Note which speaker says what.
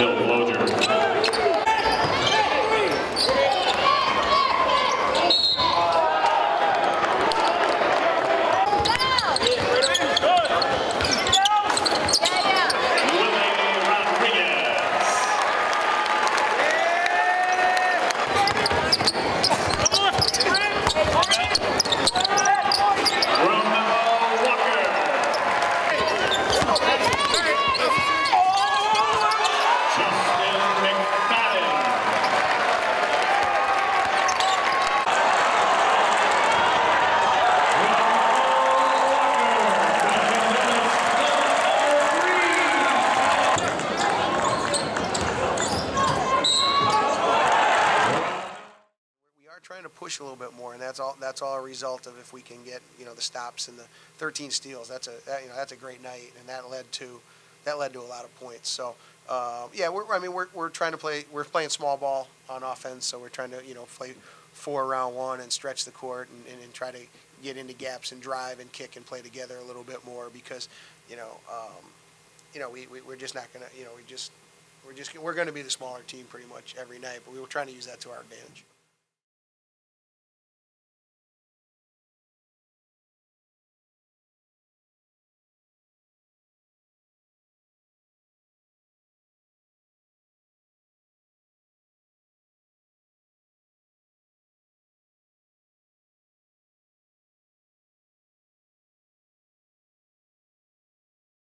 Speaker 1: Till Closure. Willie Rodriguez.
Speaker 2: Push a little bit more, and that's all, that's all a result of if we can get, you know, the stops and the 13 steals. That's a, that, you know, that's a great night, and that led to, that led to a lot of points. So, uh, yeah, we're, I mean, we're, we're trying to play, we're playing small ball on offense, so we're trying to, you know, play four round one and stretch the court and, and, and try to get into gaps and drive and kick and play together a little bit more because, you know, um, you know, we, we, we're just not gonna, you know, we just, we're just, we're gonna be the smaller team pretty much every night, but we were trying to use that to our advantage.